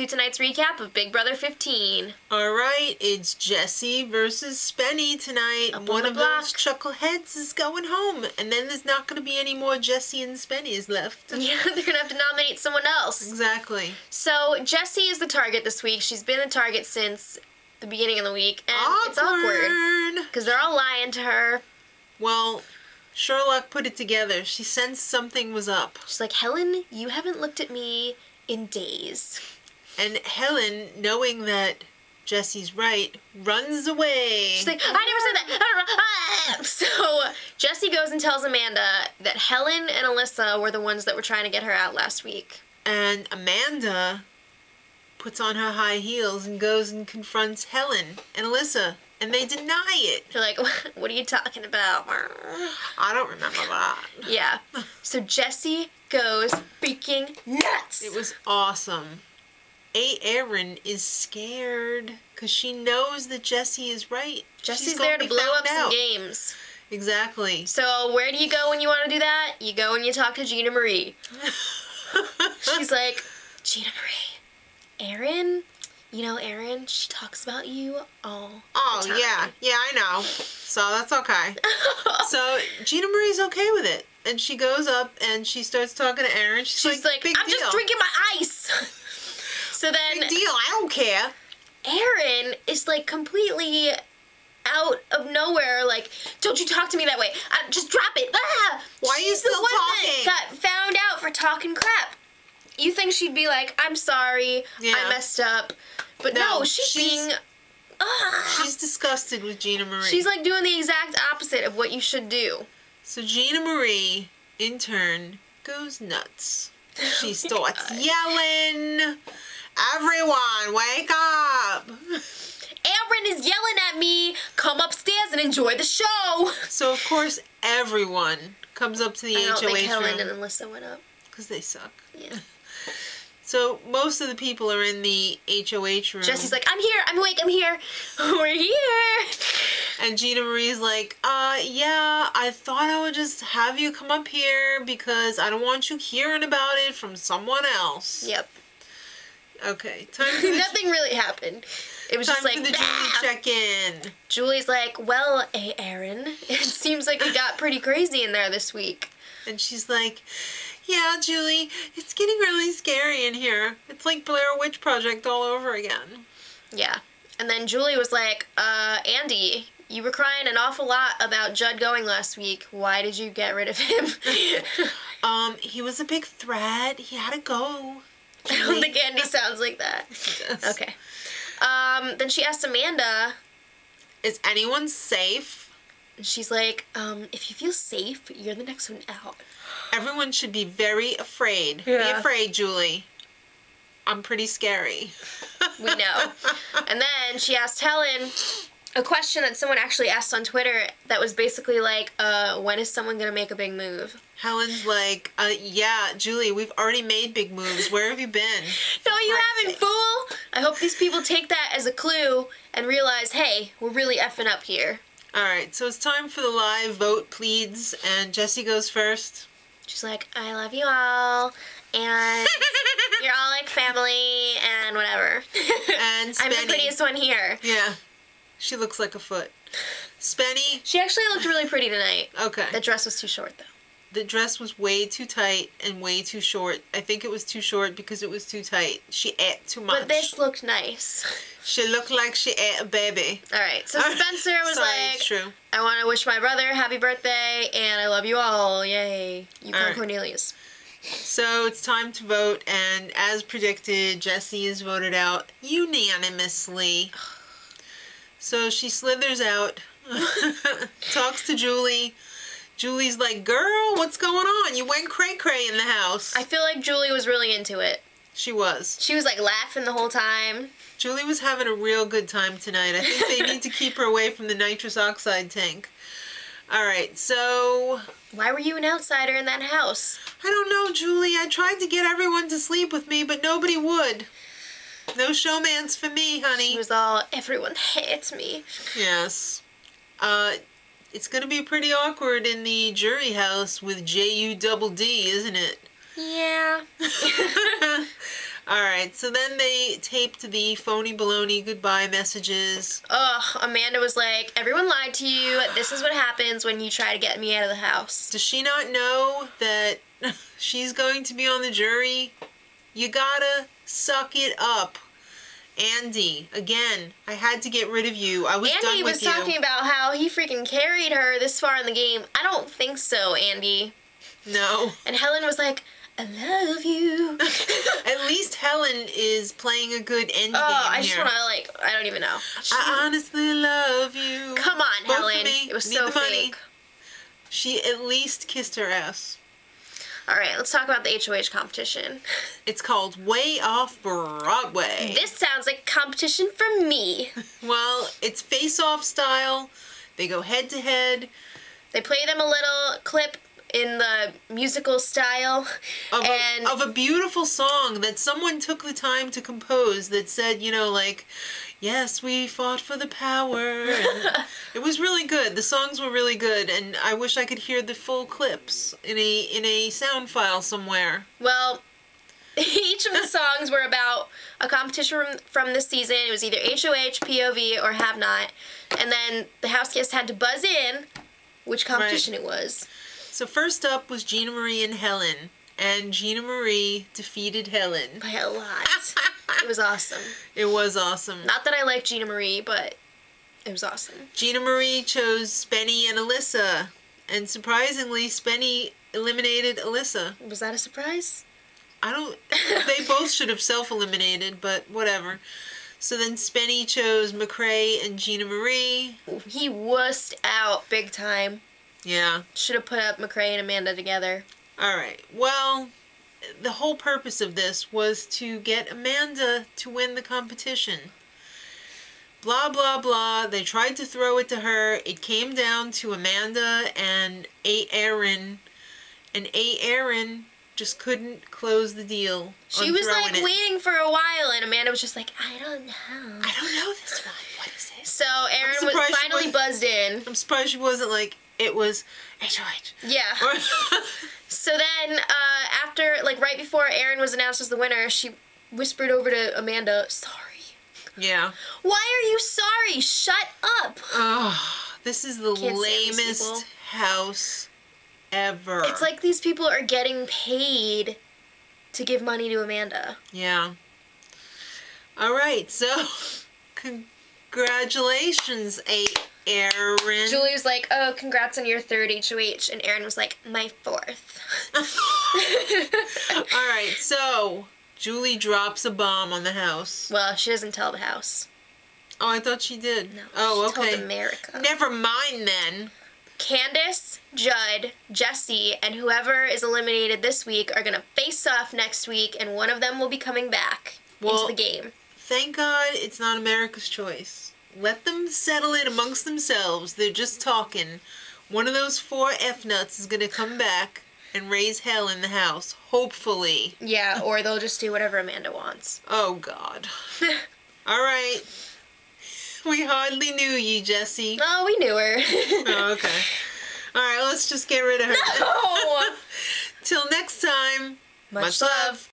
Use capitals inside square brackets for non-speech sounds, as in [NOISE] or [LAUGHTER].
to tonight's recap of Big Brother 15. All right, it's Jessie versus Spenny tonight. Up One the of those chuckleheads is going home, and then there's not going to be any more Jessie and Spennies left. [LAUGHS] Yeah, they're gonna have to nominate someone else. Exactly. So Jessie is the target this week. She's been the target since the beginning of the week, and it's awkward because they're all lying to her. Well, Sherlock put it together. She sensed something was up, She's like, Helen, you haven't looked at me in days. And Helen, knowing that Jessie's right, runs away. She's like, I never said that. [LAUGHS] So Jessie goes and tells Amanda that Helen and Elissa were the ones that were trying to get her out last week. and Amanda puts on her high heels and goes and confronts Helen and Elissa, and they deny it. They're like, [LAUGHS] what are you talking about? I don't remember that. Yeah. [LAUGHS] So Jessie goes freaking nuts. It was awesome. A. Aaryn is scared because she knows that Jessie is right. Jessie's there to blow up some games. Exactly. So where do you go when you want to do that? You go and you talk to Gina Marie. [LAUGHS] She's like, Gina Marie, Aaryn, you know Aaryn, she talks about you all oh the time. yeah, yeah, I know. So that's okay. [LAUGHS] so Gina Marie's okay with it, and she goes up and she starts talking to Aaryn. She's, She's like, "Big I'm deal. just drinking my ice. So then Big deal. I don't care." Aaryn is like completely out of nowhere, like, don't you talk to me that way. I, just drop it. Ah! Why are you She's the still one talking? Got found out for talking crap. You think she'd be like, I'm sorry, Yeah. I messed up. But no, No, she's, she's- being. Ah! She's disgusted with Gina Marie. She's like doing the exact opposite of what you should do. So Gina Marie, in turn, goes nuts. She [LAUGHS] starts yelling, Everyone, wake up! Aaryn is yelling at me. Come upstairs and enjoy the show. So, of course, everyone comes up to the I don't think HOH Helen and room Elissa went up. because they suck. Yeah. So, most of the people are in the HOH room. Jessie's like, I'm here. I'm awake. I'm here. [LAUGHS] We're here. And Gina Marie's like, uh, yeah, I thought I would just have you come up here because I don't want you hearing about it from someone else. Yep. Okay, time [LAUGHS] Nothing really happened. It was time just like for the Julie check-in. Julie's like, well, hey, Aaryn, [LAUGHS] it seems like it got pretty crazy in there this week. And she's like, Yeah, Julie, it's getting really scary in here. It's like Blair Witch Project all over again. Yeah. And then Julie was like, uh, Andy, you were crying an awful lot about Judd going last week. Why did you get rid of him? [LAUGHS] Um, he was a big threat. He had to go. I don't think Andy sounds like that. Okay. Um, then she asked Amanda, Is anyone safe? and she's like, um, if you feel safe, you're the next one out. Everyone should be very afraid. Be Yeah. afraid, Julie. I'm pretty scary. We know. [LAUGHS] and then she asked Helen a question that someone actually asked on Twitter that was basically like, uh, when is someone gonna make a big move? Helen's like, uh, yeah, Julie, we've already made big moves. Where have you been? [LAUGHS] No, you haven't, fool! I hope these people take that as a clue and realize, hey, we're really effing up here. All right, so it's time for the live vote pleads, and Jessie goes first. She's like, I love you all, and [LAUGHS] you're all like family, and whatever. [LAUGHS] And I'm the prettiest one here. Yeah, she looks like a foot. Spenny, She actually looked really pretty tonight. okay. The dress was too short, though. The dress was way too tight and way too short. I think it was too short because it was too tight. She ate too much. But this looked nice. She looked like she ate a baby. All right, so Spencer was Sorry, like, true. I want to wish my brother happy birthday, and I love you all. Yay. You All call right. Cornelius. So it's time to vote, and as predicted, Jessie is voted out unanimously. So she slithers out, [LAUGHS] talks to Julie. Julie's like, "Girl, what's going on? You went cray cray in the house." I feel like Julie was really into it. she was. She was like laughing the whole time. Julie was having a real good time tonight. I think they need to keep her away from the nitrous oxide tank. All right, so Why were you an outsider in that house? I don't know, Julie. I tried to get everyone to sleep with me, but nobody would. No showmans for me, honey. She was all, everyone hates me. Yes. Uh, it's gonna be pretty awkward in the jury house with J U double D, isn't it? Yeah. [LAUGHS] All right, so then they taped the phony baloney goodbye messages. Ugh, Amanda was like, everyone lied to you. This is what happens when you try to get me out of the house. Does she not know that [LAUGHS] she's going to be on the jury? You gotta suck it up. Andy, again, I had to get rid of you. I was done Andy with was you. talking about how he freaking carried her this far in the game. I don't think so, Andy. No. And Helen was like, I love you. [LAUGHS] At least Helen is playing a good end Oh, game I just want to like, I don't even know. She- I honestly love you. come on, Both Helen. me It was so the money. She at least kissed her ass. All right, let's talk about the HOH competition. [LAUGHS] It's called Way Off Broadway. This sounds like competition for me. [LAUGHS] well, it's face-off style. They go head to head. They play them a little clip in the musical style, of and a, of a beautiful song that someone took the time to compose that said, you know, like, yes, we fought for the power. It was really good. The songs were really good, and I wish I could hear the full clips in a in a sound file somewhere. well, [LAUGHS] each of the [LAUGHS] songs were about a competition from, from this season. It was either HOH, POV, or Have Not, and then the house guest had to buzz in which competition it was. So first up was Gina Marie and Helen, and Gina Marie defeated Helen. By a lot. it was awesome. [LAUGHS] It was awesome. Not that I like Gina Marie, but it was awesome. Gina Marie chose Spenny and Elissa, and surprisingly, Spenny eliminated Elissa. Was that a surprise? I don't. they [LAUGHS] both should have self-eliminated, but whatever. So then Spenny chose McCrae and Gina Marie. He wussed out big time. Yeah. Should have put up McCrae and Amanda together. All right. Well, the whole purpose of this was to get Amanda to win the competition. Blah blah blah. They tried to throw it to her. It came down to Amanda and A. Aaryn, and A. Aaryn just couldn't close the deal. She was like it. waiting for a while, and Amanda was just like, I don't know. I don't know this one. What is this? So Aaryn was finally buzzed in. I'm surprised she wasn't like it was HOH. Yeah. [LAUGHS] So then, uh, after, like, right before Aaryn was announced as the winner, she whispered over to Amanda, Sorry. yeah. Why are you sorry? Shut up. Oh, this is the lamest house ever. It's like these people are getting paid to give money to Amanda. yeah. All right, so [LAUGHS] congratulations, A. Aaryn. Julie was like, Oh, congrats on your third HOH. And Aaryn was like, My fourth. [LAUGHS] All right, so Julie drops a bomb on the house. well, she doesn't tell the house. Oh, I thought she did. No. oh, she okay. told America. Never mind then. Candice, Judd, Jessie, and whoever is eliminated this week are gonna face off next week, and one of them will be coming back Well- into the game. Thank God it's not America's choice. Let them settle it amongst themselves. They're just talking. One of those four F nuts is gonna come back and raise hell in the house. Hopefully. Yeah, or they'll just do whatever Amanda wants. [LAUGHS] Oh God. [LAUGHS] All right. We hardly knew you, Jessie. oh, we knew her. Oh, okay. All right, let's just get rid of her. [LAUGHS] no! Till next time. Much love.